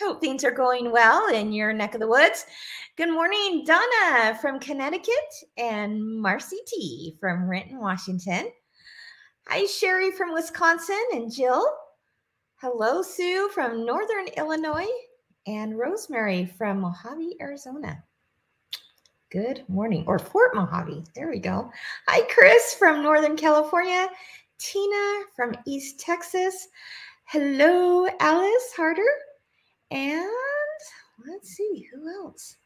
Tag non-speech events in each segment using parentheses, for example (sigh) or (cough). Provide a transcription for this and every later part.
Hope things are going well in your neck of the woods. Good morning, Donna from Connecticut and Marcy T from Renton, Washington. Hi, Sherry from Wisconsin and Jill. Hello, Sue from Northern Illinois and Rosemary from Mojave, Arizona. Good morning, or Fort Mohave. There we go. Hi, Chris from Northern California. Tina from East Texas. Hello, Alice Harder and let's see who else.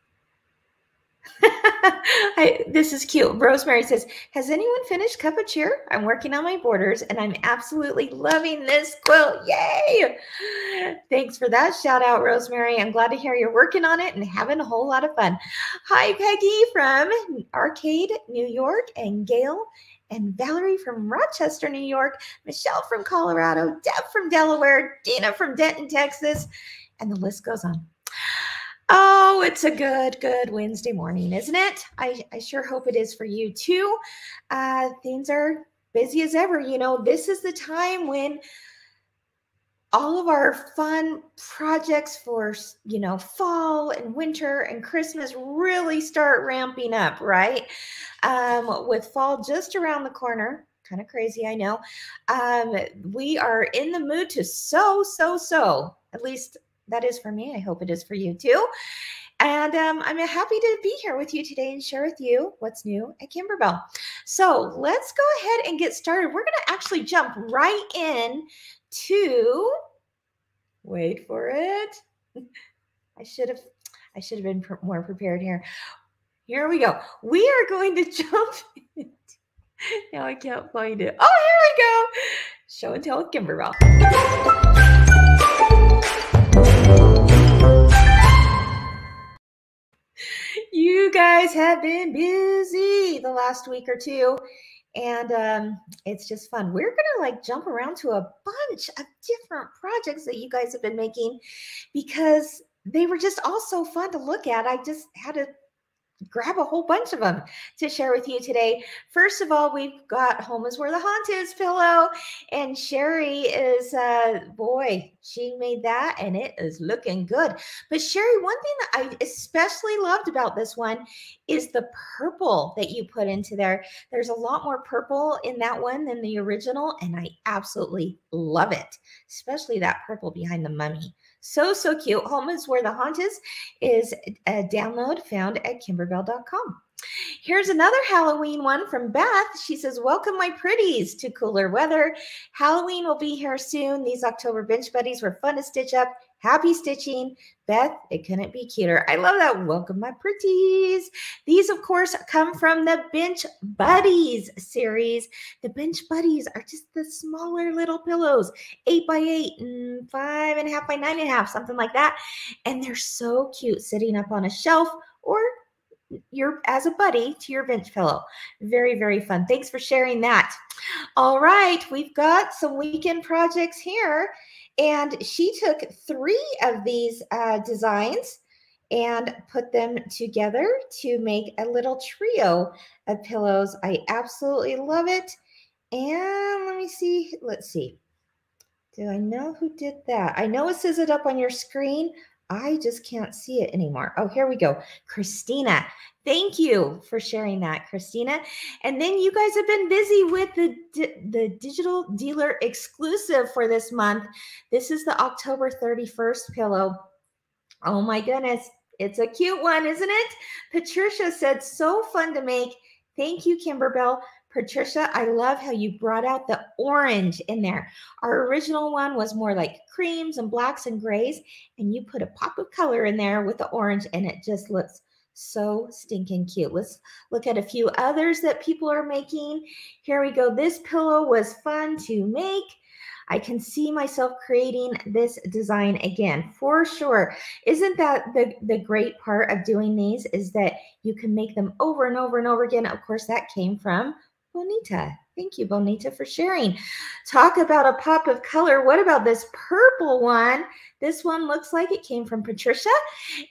(laughs) I, this is cute. Rosemary says, Has anyone finished Cup of Cheer? I'm working on my borders and I'm absolutely loving this quilt. Yay! (gasps) Thanks for that shout out, Rosemary. I'm glad to hear you're working on it and having a whole lot of fun. Hi, Peggy from Arcade, New York, and Gail and Valerie from Rochester, New York, Michelle from Colorado, Deb from Delaware, Dina from Denton, Texas, and the list goes on. Oh, it's a good, good Wednesday morning, isn't it? I, I sure hope it is for you too. Uh, things are busy as ever. You know, this is the time when all of our fun projects for you know fall and winter and christmas really start ramping up right um, with fall just around the corner kind of crazy i know um, we are in the mood to sew sew sew at least that is for me. I hope it is for you too. And um, I'm happy to be here with you today and share with you what's new at Kimberbell. So let's go ahead and get started. We're going to actually jump right in to, wait for it. (laughs) I should have, I should have been more prepared here. Here we go. We are going to (laughs) jump. now I can't find it. Oh, here we go. Show and tell with Kimberbell. You guys have been busy the last week or two and um, it's just fun. We're gonna like jump around to a bunch of different projects that you guys have been making because they were just all so fun to look at. I just had to grab a whole bunch of them to share with you today. First of all, we've got Home is Where the Haunt Is pillow, and Sherry is, uh, boy, she made that and it is looking good. But Sherry, one thing that I especially loved about this one is the purple that you put into there. There's a lot more purple in that one than the original, and I absolutely love it, especially that purple behind the mummy. So, so cute. Home is where the haunt is, is a download found at kimberbell.com. Here's another Halloween one from Beth. She says, Welcome, my pretties, to cooler weather. Halloween will be here soon. These October bench buddies were fun to stitch up Happy stitching. Beth, it couldn't be cuter. I love that. Welcome, my pretties. These, of course, come from the Bench Buddies series. The Bench Buddies are just the smaller little pillows, eight by eight and five and a half by nine and a half, something like that. And they're so cute sitting up on a shelf or your as a buddy to your bench fellow. Very, very fun. Thanks for sharing that. All right, we've got some weekend projects here. And she took three of these uh, designs and put them together to make a little trio of pillows. I absolutely love it. And let me see. Let's see. Do I know who did that? I know it says it up on your screen. I just can't see it anymore. Oh, here we go. Christina. Thank you for sharing that, Christina. And then you guys have been busy with the, the digital dealer exclusive for this month. This is the October 31st pillow. Oh my goodness. It's a cute one, isn't it? Patricia said, so fun to make. Thank you, Kimberbell. Patricia, I love how you brought out the orange in there. Our original one was more like creams and blacks and grays, and you put a pop of color in there with the orange, and it just looks so stinking cute. Let's look at a few others that people are making. Here we go. This pillow was fun to make. I can see myself creating this design again for sure. Isn't that the, the great part of doing these is that you can make them over and over and over again. Of course, that came from Bonita. Thank you, Bonita, for sharing. Talk about a pop of color. What about this purple one? This one looks like it came from Patricia.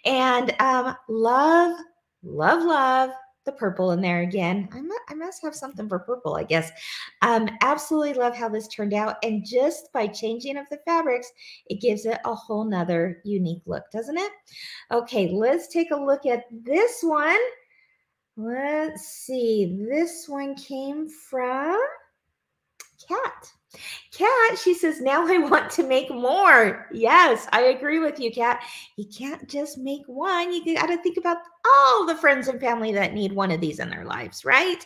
And um, love, love, love the purple in there again. I, I must have something for purple, I guess. Um, absolutely love how this turned out. And just by changing of the fabrics, it gives it a whole nother unique look, doesn't it? Okay, let's take a look at this one. Let's see. This one came from Cat. Cat, she says, now I want to make more. Yes, I agree with you, Cat. You can't just make one. You got to think about all the friends and family that need one of these in their lives, right?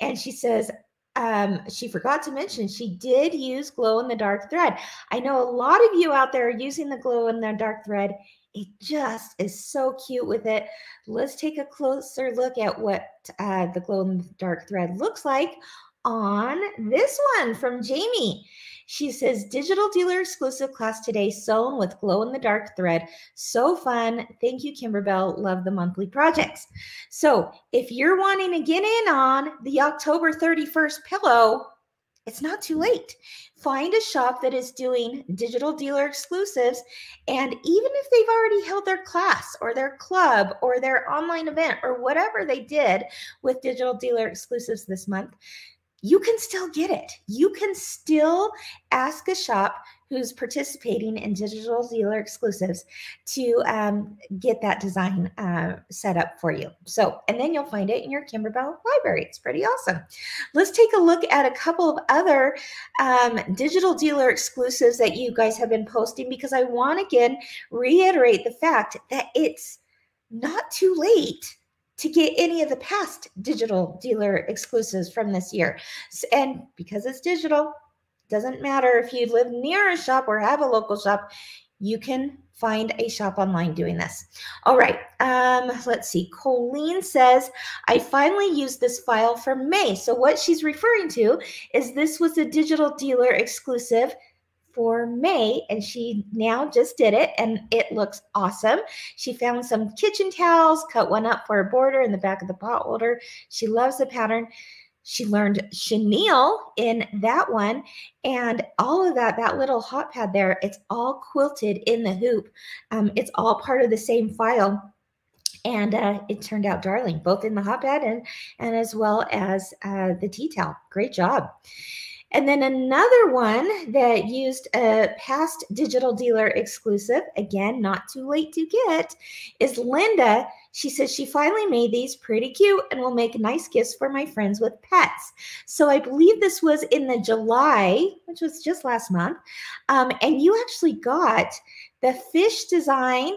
And she says, um, she forgot to mention she did use glow in the dark thread. I know a lot of you out there are using the glow in the dark thread. It just is so cute with it. Let's take a closer look at what uh, the glow in the dark thread looks like on this one from Jamie. She says, Digital dealer exclusive class today, sewn with glow in the dark thread. So fun. Thank you, Kimberbell. Love the monthly projects. So, if you're wanting to get in on the October 31st pillow, it's not too late. Find a shop that is doing digital dealer exclusives. And even if they've already held their class or their club or their online event or whatever they did with digital dealer exclusives this month, you can still get it. You can still ask a shop who's participating in digital dealer exclusives to um, get that design uh, set up for you. So, and then you'll find it in your Kimberbell library. It's pretty awesome. Let's take a look at a couple of other um, digital dealer exclusives that you guys have been posting because I want again reiterate the fact that it's not too late to get any of the past digital dealer exclusives from this year. And because it's digital, doesn't matter if you live near a shop or have a local shop, you can find a shop online doing this. All right, um, let's see. Colleen says, I finally used this file for May. So what she's referring to is this was a digital dealer exclusive for May, and she now just did it, and it looks awesome. She found some kitchen towels, cut one up for a border in the back of the pot holder. She loves the pattern. She learned chenille in that one, and all of that, that little hot pad there, it's all quilted in the hoop. Um, it's all part of the same file and uh, it turned out darling both in the hot pad and and as well as uh, the tea towel great job and then another one that used a past digital dealer exclusive, again, not too late to get, is Linda. She says she finally made these pretty cute and will make nice gifts for my friends with pets. So I believe this was in the July, which was just last month. Um, and you actually got the fish design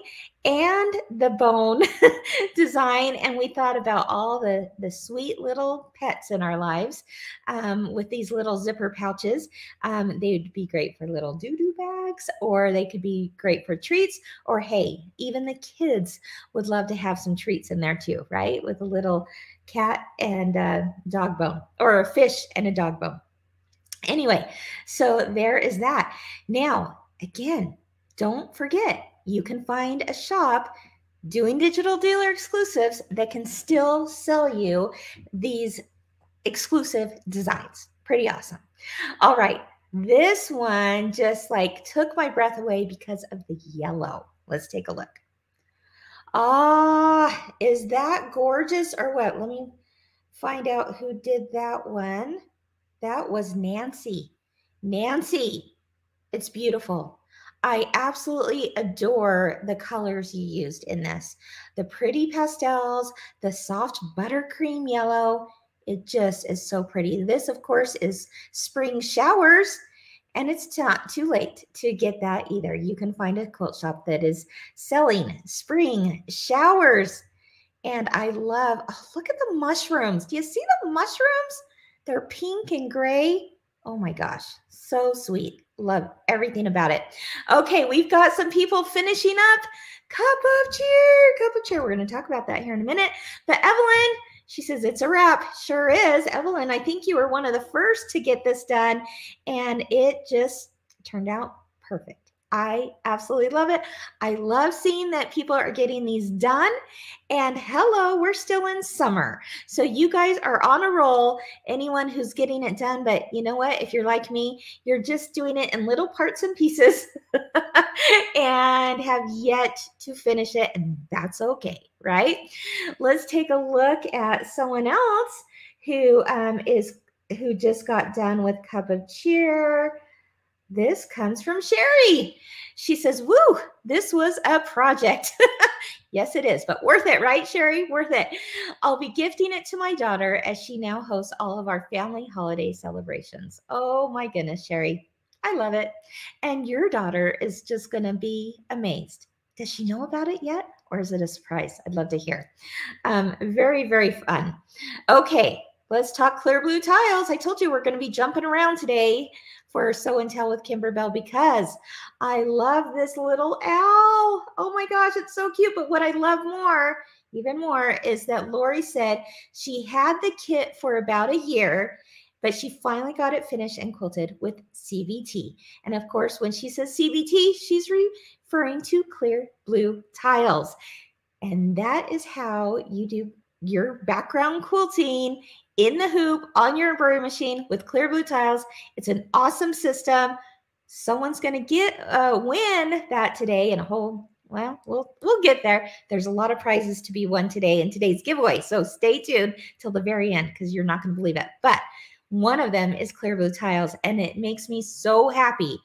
and the bone (laughs) design and we thought about all the the sweet little pets in our lives um, with these little zipper pouches. Um, they would be great for little doo-doo bags or they could be great for treats or hey even the kids would love to have some treats in there too right? With a little cat and a dog bone or a fish and a dog bone. Anyway so there is that. Now again don't forget, you can find a shop doing digital dealer exclusives that can still sell you these exclusive designs. Pretty awesome. All right. This one just like took my breath away because of the yellow. Let's take a look. Ah, is that gorgeous or what? Let me find out who did that one. That was Nancy. Nancy, it's beautiful. I absolutely adore the colors you used in this. The pretty pastels, the soft buttercream yellow. It just is so pretty. This, of course, is spring showers, and it's not too late to get that either. You can find a quilt shop that is selling spring showers. And I love, oh, look at the mushrooms. Do you see the mushrooms? They're pink and gray. Oh my gosh, so sweet. Love everything about it. Okay, we've got some people finishing up. Cup of cheer, cup of cheer. We're going to talk about that here in a minute. But Evelyn, she says it's a wrap. Sure is. Evelyn, I think you were one of the first to get this done, and it just turned out perfect. I absolutely love it. I love seeing that people are getting these done. And hello, we're still in summer. So you guys are on a roll. Anyone who's getting it done, but you know what? If you're like me, you're just doing it in little parts and pieces (laughs) and have yet to finish it. And that's okay, right? Let's take a look at someone else who um, is who just got done with Cup of Cheer. This comes from Sherry. She says, Woo, this was a project. (laughs) yes, it is, but worth it, right, Sherry? Worth it. I'll be gifting it to my daughter as she now hosts all of our family holiday celebrations. Oh my goodness, Sherry. I love it. And your daughter is just going to be amazed. Does she know about it yet? Or is it a surprise? I'd love to hear. Um, very, very fun. Okay, let's talk clear blue tiles. I told you we're going to be jumping around today for Sew and Tell with Kimberbell because I love this little owl. Oh my gosh, it's so cute. But what I love more, even more, is that Lori said she had the kit for about a year, but she finally got it finished and quilted with CVT. And of course, when she says CVT, she's referring to clear blue tiles. And that is how you do your background quilting in the hoop on your embroidery machine with clear blue tiles. It's an awesome system. Someone's going to get a win that today and a whole well, we'll we'll get there. There's a lot of prizes to be won today in today's giveaway. So stay tuned till the very end because you're not going to believe it. But one of them is clear blue tiles, and it makes me so happy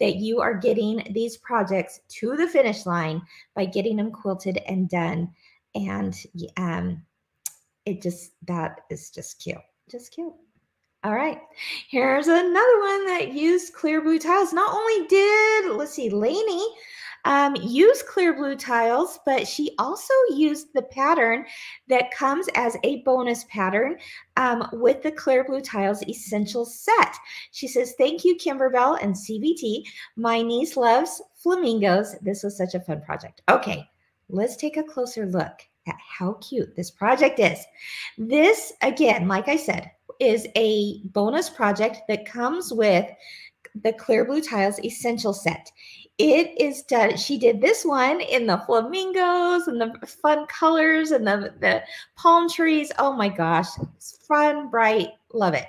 that you are getting these projects to the finish line by getting them quilted and done. And um, it just that is just cute just cute all right here's another one that used clear blue tiles not only did let's see Lainey um, use clear blue tiles, but she also used the pattern that comes as a bonus pattern um, with the clear blue tiles essential set. She says, thank you, Kimberbell and CVT. My niece loves flamingos. This was such a fun project. Okay, let's take a closer look at how cute this project is. This, again, like I said, is a bonus project that comes with the Clear Blue Tiles Essential Set. It is done. She did this one in the flamingos and the fun colors and the, the palm trees. Oh my gosh, it's fun, bright, love it.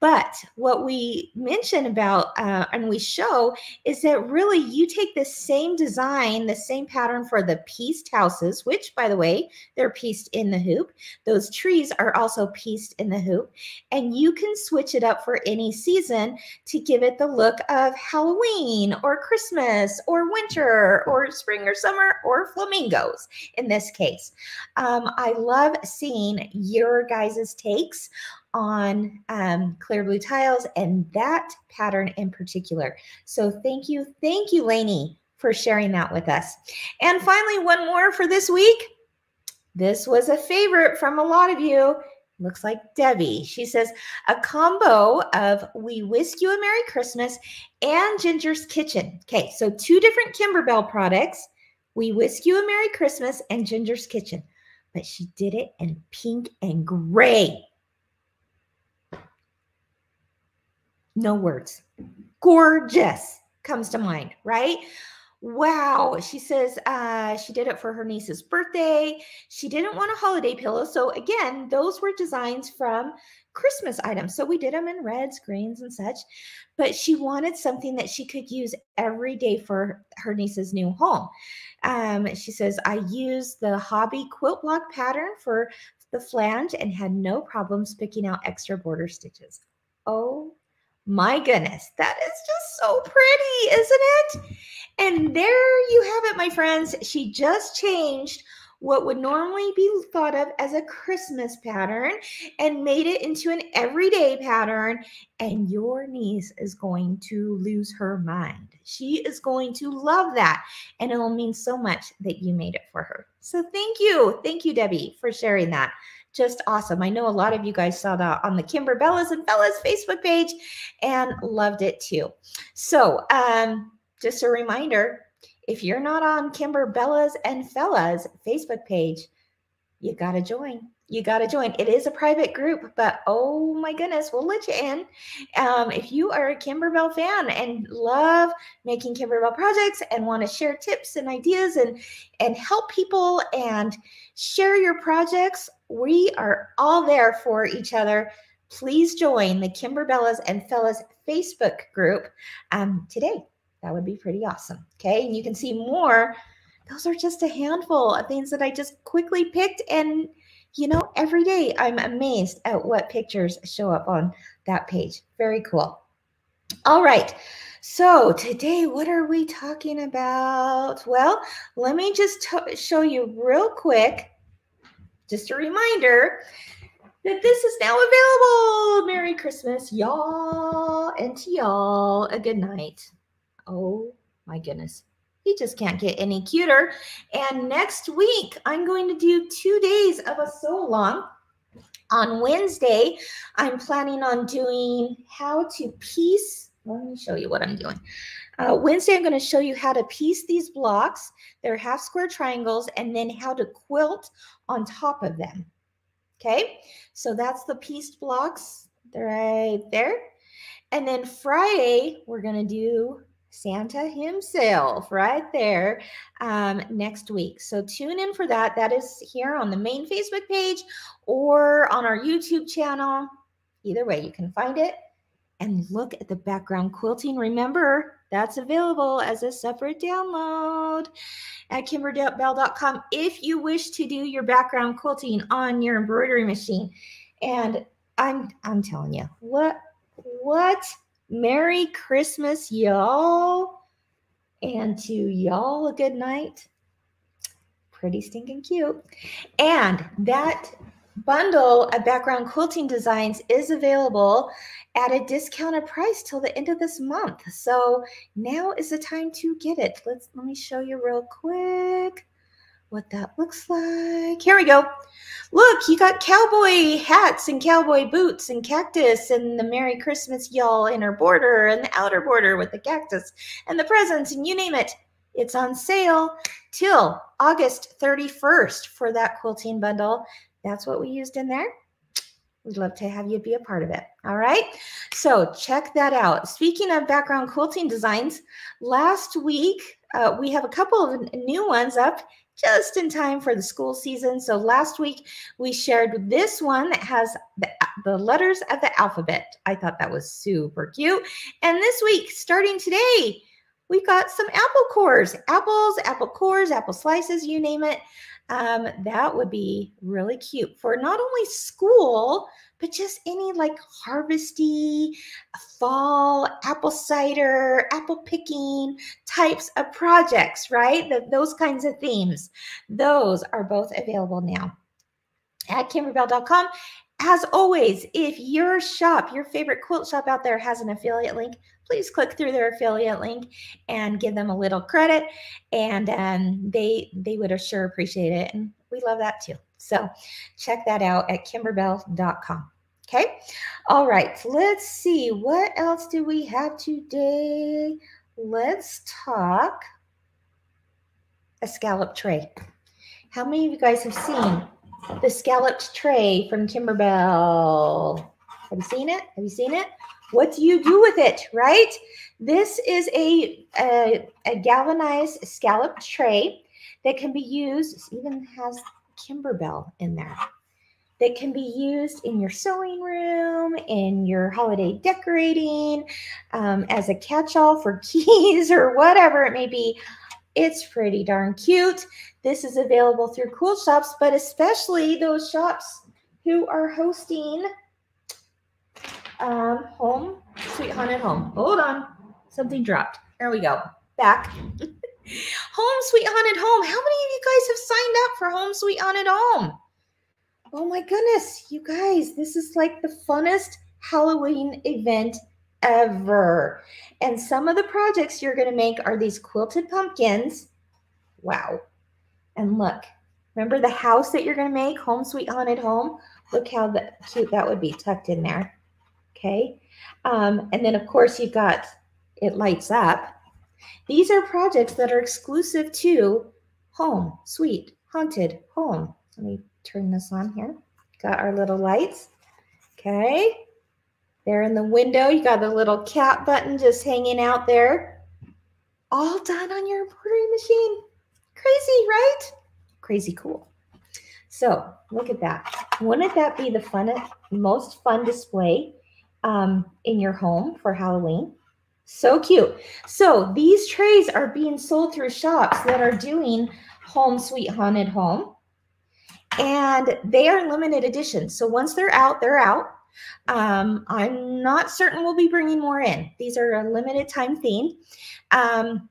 But what we mention about uh, and we show is that really you take the same design, the same pattern for the pieced houses, which by the way, they're pieced in the hoop. Those trees are also pieced in the hoop. And you can switch it up for any season to give it the look of Halloween or Christmas or winter or spring or summer or flamingos in this case. Um, I love seeing your guys' takes on um, clear blue tiles and that pattern in particular. So thank you, thank you, Lainey, for sharing that with us. And finally, one more for this week. This was a favorite from a lot of you. Looks like Debbie. She says, a combo of We Whisk You a Merry Christmas and Ginger's Kitchen. Okay, so two different Kimberbell products. We Whisk You a Merry Christmas and Ginger's Kitchen. But she did it in pink and gray. No words. Gorgeous comes to mind, right? Wow. She says uh, she did it for her niece's birthday. She didn't want a holiday pillow. So, again, those were designs from Christmas items. So, we did them in reds, greens, and such. But she wanted something that she could use every day for her niece's new home. Um, she says, I used the hobby quilt block pattern for the flange and had no problems picking out extra border stitches. Oh my goodness, that is just so pretty, isn't it? And there you have it, my friends. She just changed what would normally be thought of as a Christmas pattern and made it into an everyday pattern. And your niece is going to lose her mind. She is going to love that. And it will mean so much that you made it for her. So thank you. Thank you, Debbie, for sharing that just awesome. I know a lot of you guys saw that on the Kimberbellas and Fellas Facebook page and loved it too. So, um, just a reminder if you're not on Kimberbellas and Fellas Facebook page, you got to join. You got to join. It is a private group, but oh my goodness, we'll let you in. Um, if you are a Kimberbell fan and love making Kimberbell projects and want to share tips and ideas and and help people and share your projects, we are all there for each other. Please join the Kimberbellas and Fellas Facebook group um, today. That would be pretty awesome. Okay, and you can see more those are just a handful of things that I just quickly picked. And, you know, every day I'm amazed at what pictures show up on that page. Very cool. All right. So today, what are we talking about? Well, let me just show you real quick, just a reminder that this is now available. Merry Christmas, y'all, and to y'all, a good night. Oh my goodness. He just can't get any cuter. And next week, I'm going to do two days of a sew along. On Wednesday, I'm planning on doing how to piece. Let me show you what I'm doing. Uh, Wednesday, I'm going to show you how to piece these blocks. They're half square triangles, and then how to quilt on top of them. Okay, so that's the pieced blocks right there. And then Friday, we're going to do Santa himself right there um, next week. So tune in for that. That is here on the main Facebook page or on our YouTube channel. Either way, you can find it and look at the background quilting. Remember, that's available as a separate download at kimberbell.com if you wish to do your background quilting on your embroidery machine. And I'm I'm telling you, what what Merry Christmas, y'all. And to y'all, a good night. Pretty stinking cute. And that bundle of background quilting designs is available at a discounted price till the end of this month. So now is the time to get it. Let's let me show you real quick what that looks like. Here we go. Look, you got cowboy hats and cowboy boots and cactus and the Merry Christmas y'all inner border and the outer border with the cactus and the presents and you name it. It's on sale till August 31st for that quilting bundle. That's what we used in there. We'd love to have you be a part of it. All right. So check that out. Speaking of background quilting designs, last week uh, we have a couple of new ones up just in time for the school season. So last week we shared this one that has the, the letters of the alphabet. I thought that was super cute. And this week, starting today, we've got some apple cores, apples, apple cores, apple slices, you name it. Um, that would be really cute for not only school, but just any like harvesty, fall, apple cider, apple picking types of projects, right? The, those kinds of themes. Those are both available now at kimberbell.com. As always, if your shop, your favorite quilt shop out there has an affiliate link, please click through their affiliate link and give them a little credit. And um, they they would sure appreciate it. And we love that too. So check that out at kimberbell.com. Okay. All right. Let's see. What else do we have today? Let's talk a scallop tray. How many of you guys have seen the scalloped tray from Kimberbell? Have you seen it? Have you seen it? What do you do with it, right? This is a, a, a galvanized scalloped tray that can be used, even has Kimberbell in there that can be used in your sewing room, in your holiday decorating, um, as a catch all for (laughs) keys or whatever it may be. It's pretty darn cute. This is available through cool shops, but especially those shops who are hosting um, home, sweet haunted home. Hold on, something dropped. There we go. Back. (laughs) home, sweet haunted home. How many of you guys have signed up for home, sweet haunted home? Oh my goodness, you guys, this is like the funnest Halloween event ever. And some of the projects you're going to make are these quilted pumpkins. Wow. And look, remember the house that you're going to make, Home Sweet Haunted Home? Look how cute that would be tucked in there. Okay. Um, and then, of course, you've got it lights up. These are projects that are exclusive to Home Sweet Haunted Home. Let me turn this on here. Got our little lights. Okay. There in the window, you got a little cat button just hanging out there. All done on your embroidery machine. Crazy, right? Crazy cool. So look at that. Wouldn't that be the fun, most fun display um, in your home for Halloween? So cute. So these trays are being sold through shops that are doing Home Sweet Haunted Home. And they are limited edition. So once they're out, they're out. Um, I'm not certain we'll be bringing more in. These are a limited time theme. Um,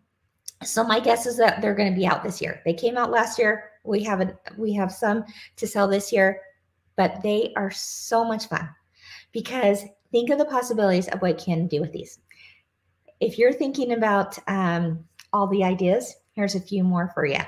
so my guess is that they're going to be out this year. They came out last year. We have a, we have some to sell this year, but they are so much fun because think of the possibilities of what you can do with these. If you're thinking about um, all the ideas, here's a few more for you.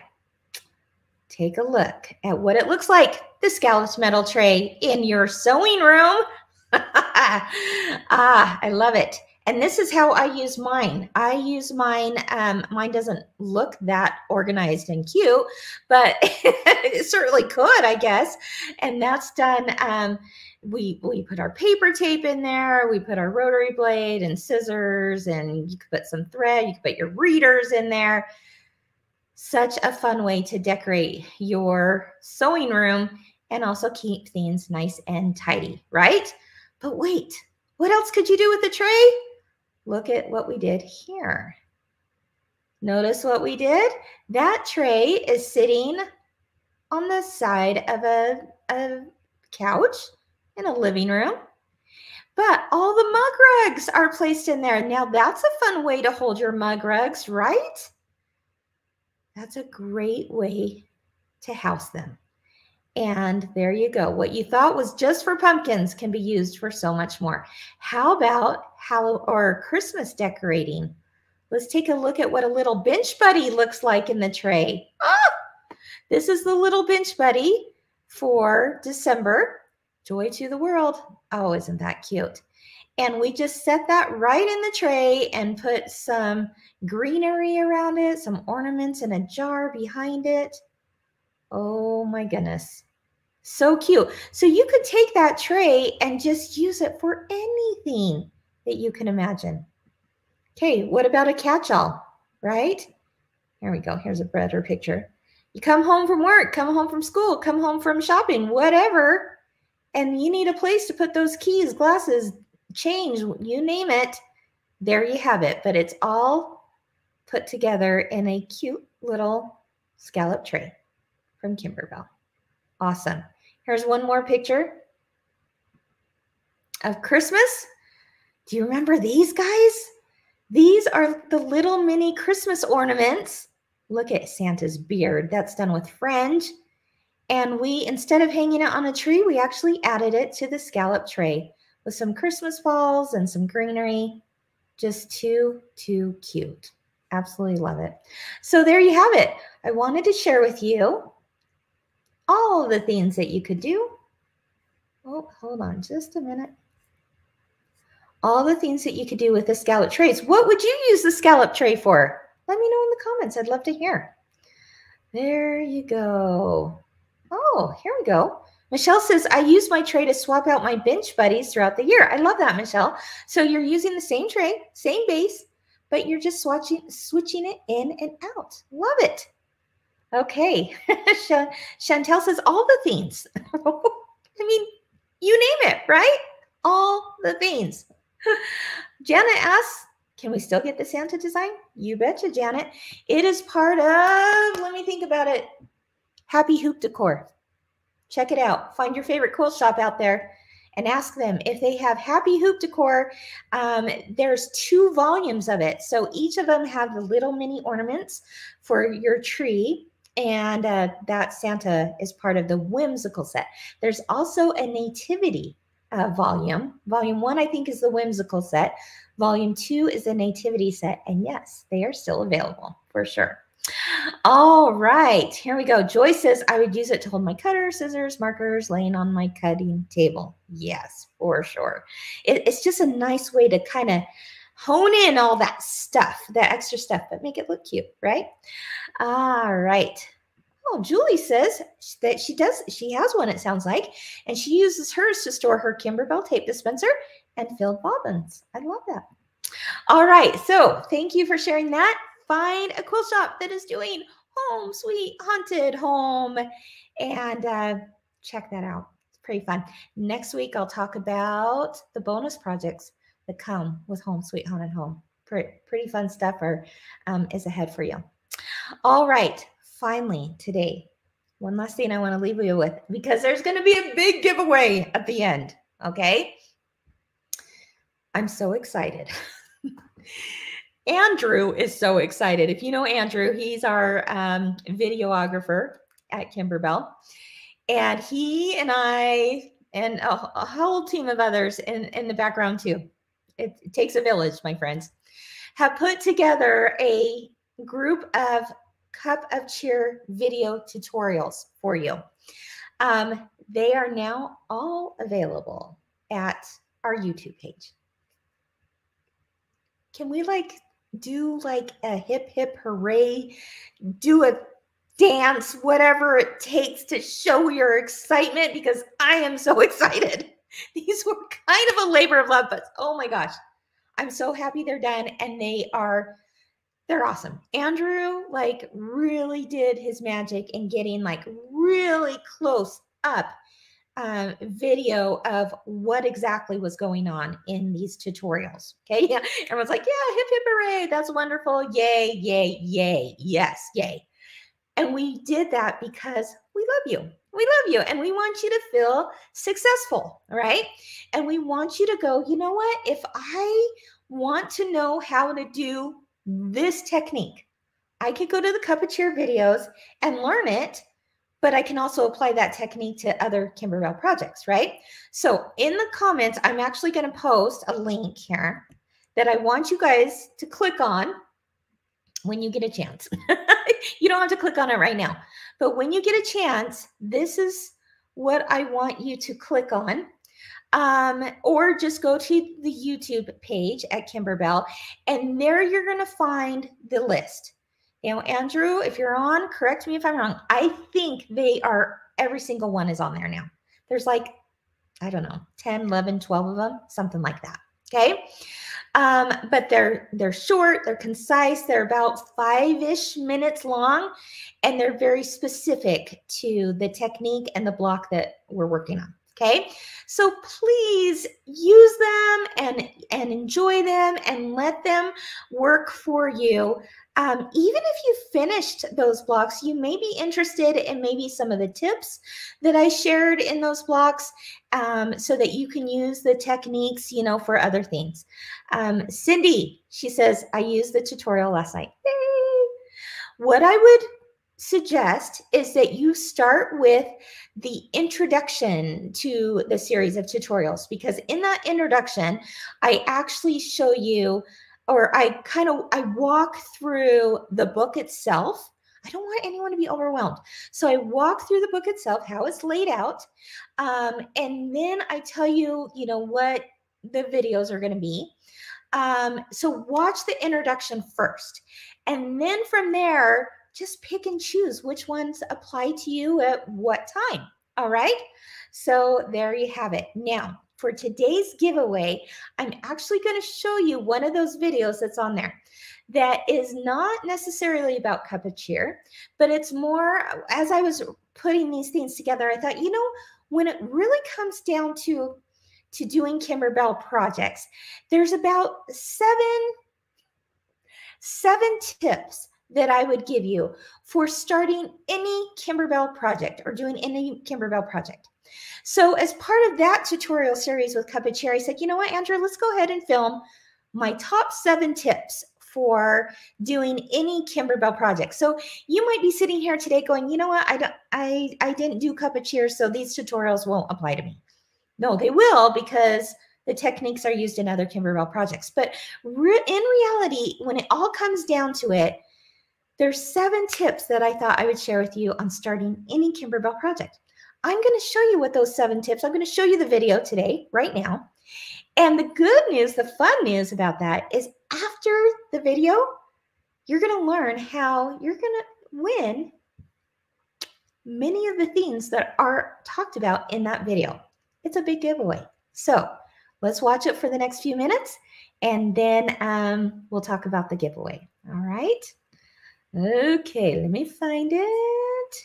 Take a look at what it looks like the scalloped metal tray in your sewing room. (laughs) ah, I love it. And this is how I use mine. I use mine. Um, mine doesn't look that organized and cute, but (laughs) it certainly could, I guess. And that's done. Um, we we put our paper tape in there. We put our rotary blade and scissors, and you could put some thread. You could put your readers in there. Such a fun way to decorate your sewing room and also keep things nice and tidy, right? But wait, what else could you do with the tray? Look at what we did here. Notice what we did? That tray is sitting on the side of a, a couch in a living room. But all the mug rugs are placed in there. Now that's a fun way to hold your mug rugs, right? That's a great way to house them. And there you go. What you thought was just for pumpkins can be used for so much more. How about Halloween or Christmas decorating? Let's take a look at what a little bench buddy looks like in the tray. Ah, this is the little bench buddy for December. Joy to the world. Oh, isn't that cute? And we just set that right in the tray and put some greenery around it, some ornaments in a jar behind it. Oh my goodness. So cute. So you could take that tray and just use it for anything that you can imagine. Okay, what about a catch-all, right? Here we go. Here's a better picture. You come home from work, come home from school, come home from shopping, whatever, and you need a place to put those keys, glasses, change, you name it. There you have it. But it's all put together in a cute little scallop tray from Kimberbell. Awesome. Here's one more picture of Christmas. Do you remember these guys? These are the little mini Christmas ornaments. Look at Santa's beard. That's done with fringe. And we, instead of hanging it on a tree, we actually added it to the scallop tray with some Christmas balls and some greenery. Just too, too cute. Absolutely love it. So there you have it. I wanted to share with you all the things that you could do. Oh, hold on just a minute. All the things that you could do with the scallop trays. What would you use the scallop tray for? Let me know in the comments. I'd love to hear. There you go. Oh, here we go. Michelle says, I use my tray to swap out my bench buddies throughout the year. I love that, Michelle. So you're using the same tray, same base, but you're just swatching, switching it in and out. Love it. Okay. (laughs) Chantel says all the things. (laughs) I mean, you name it, right? All the things. (laughs) Janet asks, can we still get the Santa design? You betcha, Janet. It is part of, let me think about it, Happy Hoop Decor. Check it out. Find your favorite quilt shop out there and ask them if they have Happy Hoop Decor. Um, there's two volumes of it. So each of them have the little mini ornaments for your tree and uh, that Santa is part of the whimsical set. There's also a nativity uh, volume. Volume one, I think, is the whimsical set. Volume two is the nativity set. And yes, they are still available for sure. All right, here we go. Joy says I would use it to hold my cutter, scissors, markers laying on my cutting table. Yes, for sure. It, it's just a nice way to kind of hone in all that stuff, that extra stuff, but make it look cute, right? All right. Oh, Julie says that she does, she has one, it sounds like, and she uses hers to store her Kimberbell tape dispenser and filled bobbins. I love that. All right. So thank you for sharing that. Find a quilt shop that is doing home sweet haunted home and uh, check that out. It's pretty fun. Next week, I'll talk about the bonus projects that come with home sweet haunted home. Pretty, pretty fun stuff are, um, is ahead for you. All right. Finally, today, one last thing I want to leave you with because there's going to be a big giveaway at the end. Okay. I'm so excited. (laughs) Andrew is so excited. If you know Andrew, he's our um, videographer at Kimberbell. And he and I, and a, a whole team of others in, in the background too, it, takes a village, my friends, have put together a group of cup of cheer video tutorials for you. Um, they are now all available at our YouTube page. Can we like do like a hip hip hooray, do a dance, whatever it takes to show your excitement because I am so (laughs) excited. (laughs) These were kind of a labor of love, but oh my gosh, I'm so happy they're done and they are they're awesome. Andrew like really did his magic in getting like really close up uh, video of what exactly was going on in these tutorials. Okay. Yeah. (laughs) Everyone's like, yeah, hip hip hooray. That's wonderful. Yay, yay, yay. Yes, yay. And we did that because we love you. We love you and we want you to feel successful. Right. And we want you to go, you know what? If I want to know how to do this technique, I could go to the cup of cheer videos and learn it but I can also apply that technique to other Kimberbell projects, right? So in the comments, I'm actually going to post a link here that I want you guys to click on when you get a chance. (laughs) you don't have to click on it right now, but when you get a chance, this is what I want you to click on. Um, or just go to the YouTube page at Kimberbell, and there you're going to find the list. Know, Andrew, if you're on, correct me if I'm wrong. I think they are, every single one is on there now. There's like, I don't know, 10, 11, 12 of them, something like that. Okay. Um, but they're they're short, they're concise, they're about five-ish minutes long, and they're very specific to the technique and the block that we're working on. Okay. So please use them and, and enjoy them and let them work for you. Um, even if you finished those blocks, you may be interested in maybe some of the tips that I shared in those blocks um, so that you can use the techniques, you know, for other things. Um, Cindy, she says, I used the tutorial last night. Yay! What I would suggest is that you start with the introduction to the series of tutorials because in that introduction i actually show you or i kind of i walk through the book itself. I don't want anyone to be overwhelmed. So i walk through the book itself how it's laid out um, and then i tell you you know what the videos are going to be. Um, so watch the introduction first. And then from there just pick and choose which ones apply to you at what time. All right. So there you have it. Now, for today's giveaway, I'm actually going to show you one of those videos that's on there that is not necessarily about cup of cheer, but it's more as I was putting these things together, I thought, you know, when it really comes down to to doing Kimberbell projects, there's about seven seven tips that I would give you for starting any Kimberbell project or doing any Kimberbell project. So, as part of that tutorial series with Cup of Cheer, I said, you know what, Andrew, let's go ahead and film my top seven tips for doing any Kimberbell project. So you might be sitting here today going, you know what, I don't, I, I didn't do Cup of Cheer, so these tutorials won't apply to me. No, they will because the techniques are used in other Kimberbell projects. But re in reality, when it all comes down to it, there's seven tips that I thought I would share with you on starting any Kimberbell project. I'm going to show you what those seven tips, I'm going to show you the video today, right now. And the good news, the fun news about that is after the video, you're going to learn how you're going to win many of the things that are talked about in that video. It's a big giveaway. So let's watch it for the next few minutes and then um, we'll talk about the giveaway. All right. Okay, let me find it.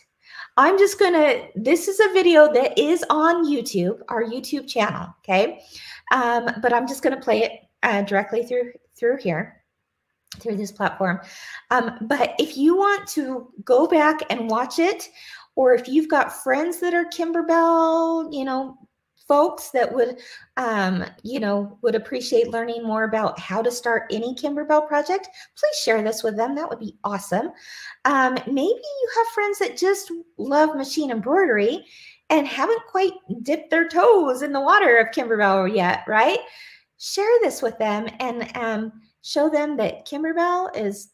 I'm just going to, this is a video that is on YouTube, our YouTube channel. Okay. Um, but I'm just going to play it uh, directly through, through here through this platform. Um, but if you want to go back and watch it, or if you've got friends that are Kimberbell, you know, folks that would, um, you know, would appreciate learning more about how to start any Kimberbell project, please share this with them. That would be awesome. Um, maybe you have friends that just love machine embroidery and haven't quite dipped their toes in the water of Kimberbell yet, right? Share this with them and um, show them that Kimberbell is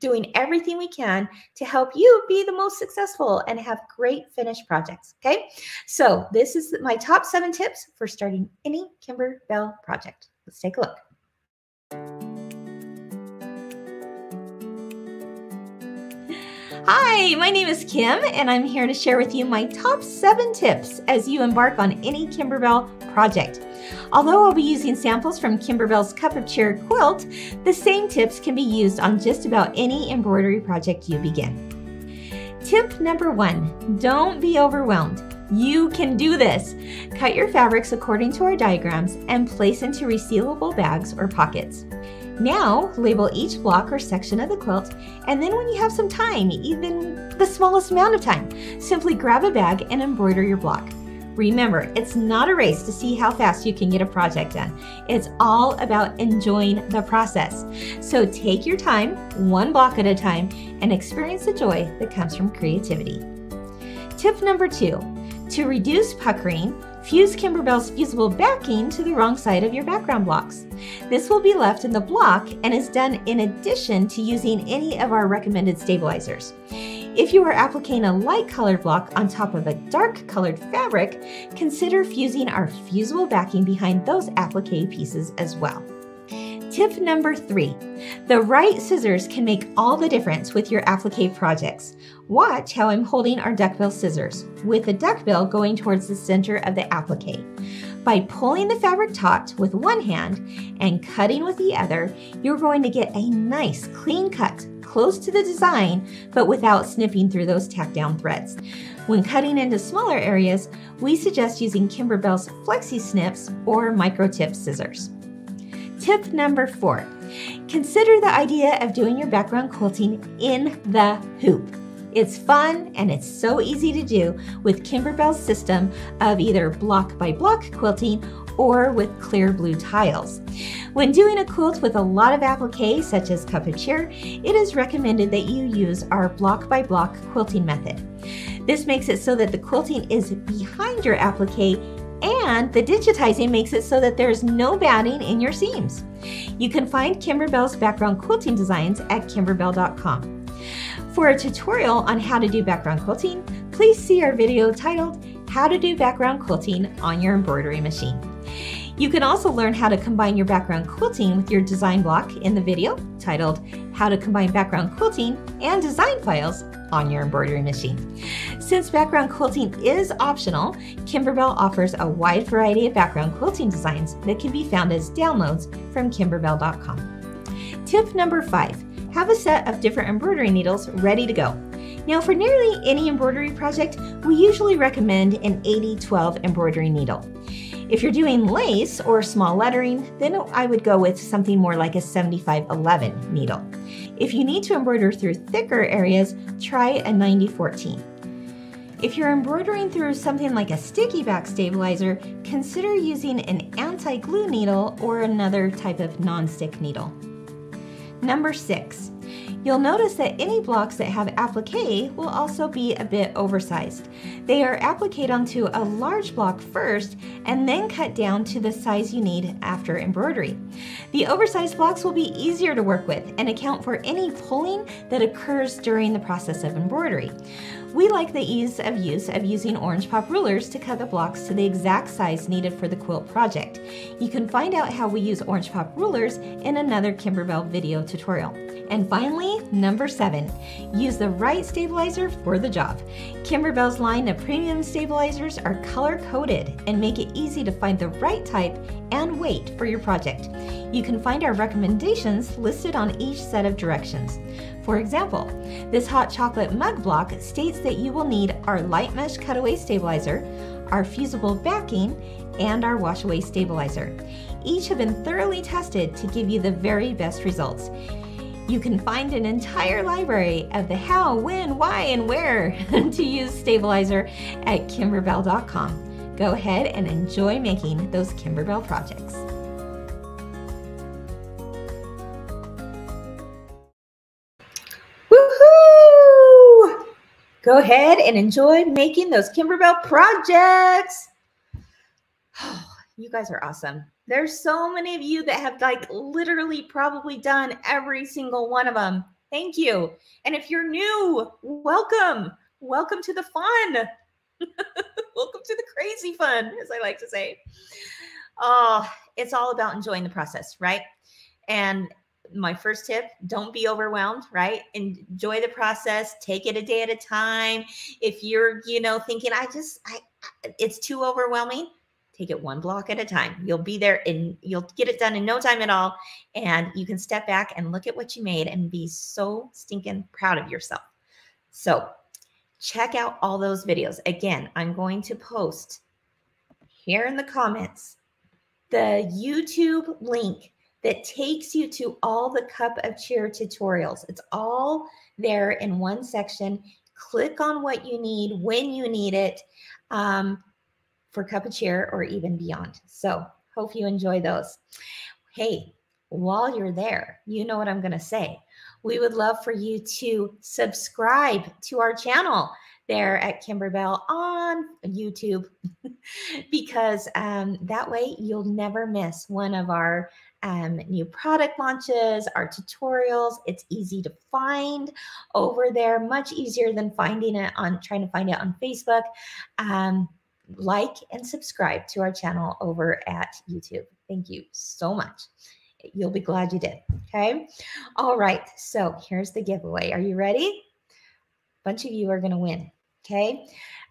doing everything we can to help you be the most successful and have great finished projects. Okay. So this is my top seven tips for starting any Kimberbell project. Let's take a look. Hi, my name is Kim, and I'm here to share with you my top seven tips as you embark on any Kimberbell project. Although I'll be using samples from Kimberbell's Cup of Cheer quilt, the same tips can be used on just about any embroidery project you begin. Tip number one, don't be overwhelmed. You can do this. Cut your fabrics according to our diagrams and place into resealable bags or pockets. Now, label each block or section of the quilt, and then when you have some time, even the smallest amount of time, simply grab a bag and embroider your block. Remember, it's not a race to see how fast you can get a project done. It's all about enjoying the process. So take your time, one block at a time, and experience the joy that comes from creativity. Tip number two to reduce puckering, fuse Kimberbell's fusible backing to the wrong side of your background blocks. This will be left in the block and is done in addition to using any of our recommended stabilizers. If you are applying a light colored block on top of a dark colored fabric, consider fusing our fusible backing behind those applique pieces as well. Tip number three, the right scissors can make all the difference with your applique projects. Watch how I'm holding our duckbill scissors, with the duckbill going towards the center of the applique. By pulling the fabric taut with one hand and cutting with the other, you're going to get a nice clean cut close to the design, but without snipping through those tack down threads. When cutting into smaller areas, we suggest using Kimberbell's Flexi Snips or micro tip scissors. Tip number four, consider the idea of doing your background quilting in the hoop. It's fun and it's so easy to do with Kimberbell's system of either block by block quilting or with clear blue tiles. When doing a quilt with a lot of applique, such as cup of cheer, it is recommended that you use our block by block quilting method. This makes it so that the quilting is behind your applique and the digitizing makes it so that there's no batting in your seams. You can find Kimberbell's background quilting designs at kimberbell.com. For a tutorial on how to do background quilting, please see our video titled How to Do Background Quilting on Your Embroidery Machine. You can also learn how to combine your background quilting with your design block in the video titled How to Combine Background Quilting and Design Files on Your Embroidery Machine. Since background quilting is optional, Kimberbell offers a wide variety of background quilting designs that can be found as downloads from kimberbell.com. Tip number five have a set of different embroidery needles ready to go. Now, for nearly any embroidery project, we usually recommend an 80 12 embroidery needle. If you're doing lace or small lettering, then I would go with something more like a 75-11 needle. If you need to embroider through thicker areas, try a 90-14. If you're embroidering through something like a sticky back stabilizer, consider using an anti-glue needle or another type of non-stick needle. Number six, You'll notice that any blocks that have applique will also be a bit oversized. They are appliqued onto a large block first and then cut down to the size you need after embroidery. The oversized blocks will be easier to work with and account for any pulling that occurs during the process of embroidery. We like the ease of use of using Orange Pop rulers to cut the blocks to the exact size needed for the quilt project. You can find out how we use Orange Pop rulers in another Kimberbell video tutorial. And finally, number seven, use the right stabilizer for the job. Kimberbell's line of premium stabilizers are color coded and make it easy to find the right type and weight for your project. You can find our recommendations listed on each set of directions. For example, this hot chocolate mug block states that you will need our light mesh cutaway stabilizer, our fusible backing, and our washaway stabilizer. Each have been thoroughly tested to give you the very best results. You can find an entire library of the how, when, why, and where (laughs) to use stabilizer at kimberbell.com. Go ahead and enjoy making those Kimberbell projects. Woohoo! Go ahead and enjoy making those Kimberbell projects. Oh, (sighs) you guys are awesome. There's so many of you that have like literally probably done every single one of them. Thank you. And if you're new, welcome. Welcome to the fun. (laughs) welcome to the crazy fun, as I like to say. Oh, it's all about enjoying the process, right? And my first tip don't be overwhelmed right enjoy the process take it a day at a time if you're you know thinking i just i it's too overwhelming Take it one block at a time. You'll be there and you'll get it done in no time at all. And you can step back and look at what you made and be so stinking proud of yourself. So check out all those videos. Again, I'm going to post here in the comments the YouTube link that takes you to all the cup of cheer tutorials. It's all there in one section. Click on what you need when you need it. Um, for cup of cheer or even beyond. So hope you enjoy those. Hey, while you're there, you know what I'm going to say. We would love for you to subscribe to our channel there at Kimberbell on YouTube (laughs) because um, that way you'll never miss one of our um, new product launches, our tutorials. It's easy to find over there, much easier than finding it on trying to find it on Facebook. Um, like and subscribe to our channel over at YouTube. Thank you so much. You'll be glad you did. Okay. All right. So here's the giveaway. Are you ready? A bunch of you are going to win. Okay.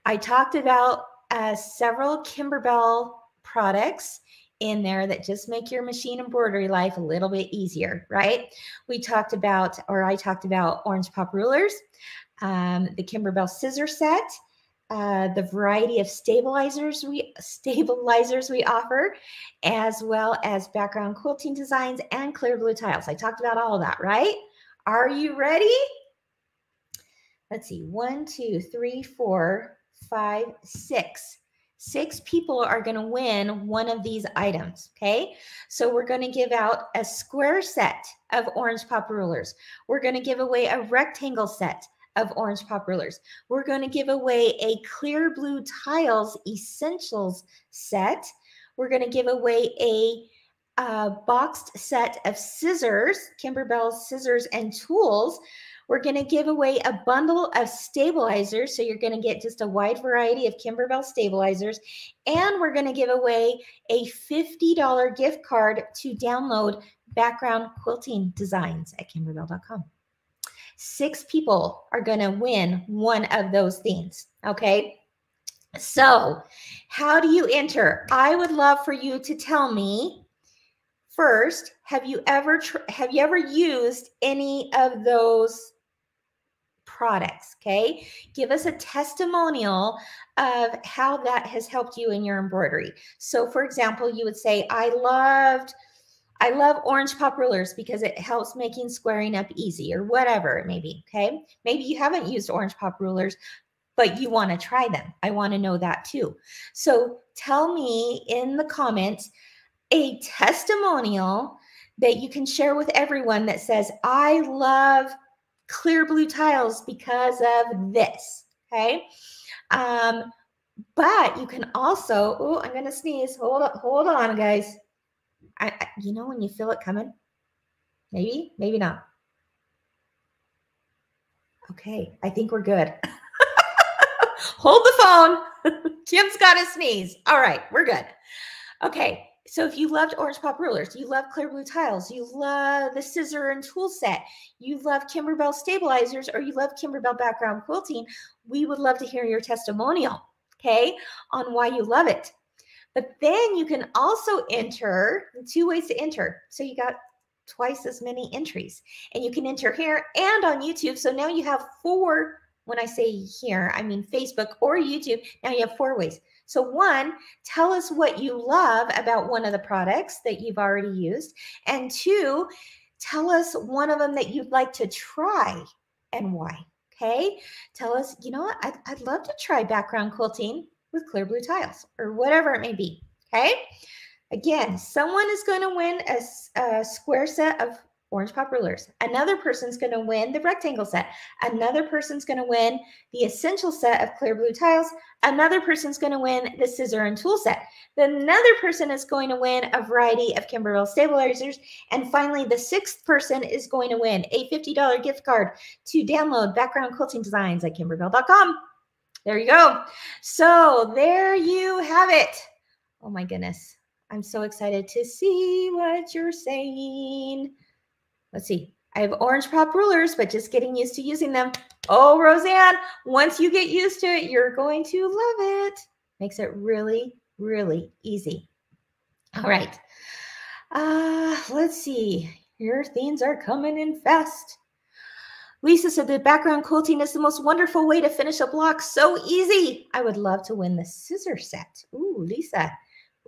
I talked about uh, several Kimberbell products in there that just make your machine embroidery life a little bit easier, right? We talked about, or I talked about orange pop rulers, um, the Kimberbell scissor set, uh, the variety of stabilizers we stabilizers we offer, as well as background quilting designs and clear blue tiles. I talked about all of that, right? Are you ready? Let's see, one, two, three, four, five, six. Six people are going to win one of these items. Okay. So we're going to give out a square set of orange pop rulers. We're going to give away a rectangle set of Orange Pop Rulers. We're going to give away a Clear Blue Tiles Essentials set. We're going to give away a boxed set of scissors, Kimberbell's scissors and tools. We're going to give away a bundle of stabilizers. So you're going to get just a wide variety of Kimberbell stabilizers. And we're going to give away a $50 gift card to download background quilting designs at kimberbell.com six people are going to win one of those things. Okay. So, how do you enter? I would love for you to tell me first, have you ever have you ever used any of those products, okay? Give us a testimonial of how that has helped you in your embroidery. So, for example, you would say, I loved I love orange pop rulers because it helps making squaring up easy or whatever it may be. Okay. Maybe you haven't used orange pop rulers, but you want to try them. I want to know that too. So tell me in the comments a testimonial that you can share with everyone that says, I love clear blue tiles because of this. Okay. Um, but you can also, oh, I'm going to sneeze. Hold on, hold on, guys. I, I, you know, when you feel it coming, maybe, maybe not. Okay, I think we're good. (laughs) Hold the phone. (laughs) Kim's got a sneeze. All right, we're good. Okay, so if you loved Orange Pop Rulers, you love Clear Blue Tiles, you love the scissor and tool set, you love Kimberbell stabilizers, or you love Kimberbell background quilting, we would love to hear your testimonial, okay, on why you love it. But then you can also enter two ways to enter. So you got twice as many entries, and you can enter here and on YouTube. So now you have four. When I say here, I mean Facebook or YouTube. Now you have four ways. So, one, tell us what you love about one of the products that you've already used. And two, tell us one of them that you'd like to try and why. Okay. Tell us, you know what? I'd, I'd love to try background quilting with clear blue tiles or whatever it may be. Okay. Again, someone is going to win a, a square set of orange pop rulers. Another person's going to win the rectangle set. Another person's going to win the essential set of clear blue tiles. Another person's going to win the scissor and tool set. Then another person is going to win a variety of Kimberbell stabilizers. And finally, the sixth person is going to win a $50 gift card to download background quilting designs at kimberbell.com. There you go. So there you have it. Oh my goodness. I'm so excited to see what you're saying. Let's see. I have orange pop rulers, but just getting used to using them. Oh, Roseanne, once you get used to it, you're going to love it. Makes it really, really easy. All right. Uh, let's see. Your themes are coming in fast. Lisa said the background quilting is the most wonderful way to finish a block. So easy. I would love to win the scissor set. Ooh, Lisa.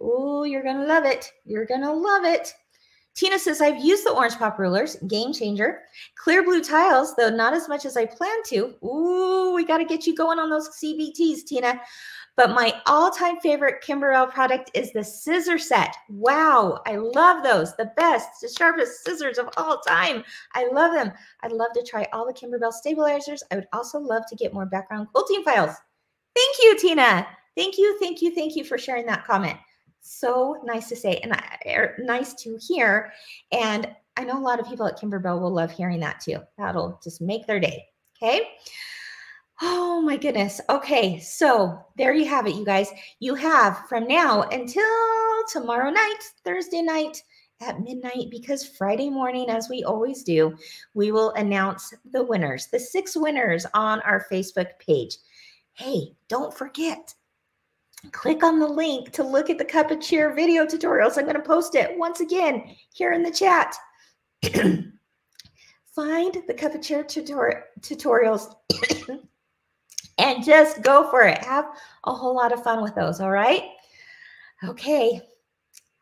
Ooh, you're going to love it. You're going to love it. Tina says, I've used the orange pop rulers, game changer. Clear blue tiles, though not as much as I plan to. Ooh, we got to get you going on those CBTs, Tina. But my all-time favorite Kimberbell product is the scissor set. Wow, I love those. The best, the sharpest scissors of all time. I love them. I'd love to try all the Kimberbell stabilizers. I would also love to get more background quilting files. Thank you, Tina. Thank you, thank you, thank you for sharing that comment so nice to say and er, nice to hear. And I know a lot of people at Kimberbell will love hearing that too. That'll just make their day. Okay. Oh my goodness. Okay. So there you have it, you guys. You have from now until tomorrow night, Thursday night at midnight, because Friday morning, as we always do, we will announce the winners, the six winners on our Facebook page. Hey, don't forget, click on the link to look at the cup of cheer video tutorials. I'm going to post it once again here in the chat. (clears throat) Find the cup of cheer tutor tutorials and just go for it. Have a whole lot of fun with those. All right. Okay.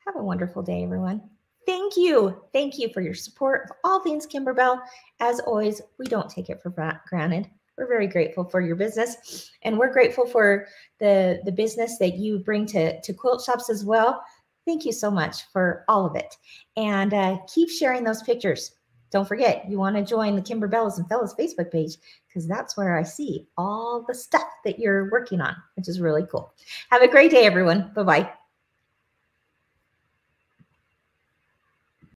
Have a wonderful day, everyone. Thank you. Thank you for your support of all things Kimberbell. As always, we don't take it for granted we're very grateful for your business and we're grateful for the the business that you bring to to quilt shops as well thank you so much for all of it and uh, keep sharing those pictures don't forget you want to join the kimberbellas and fellas facebook page because that's where i see all the stuff that you're working on which is really cool. Have a great day everyone. Bye bye